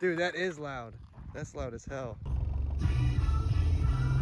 Dude, that is loud. That's loud as hell.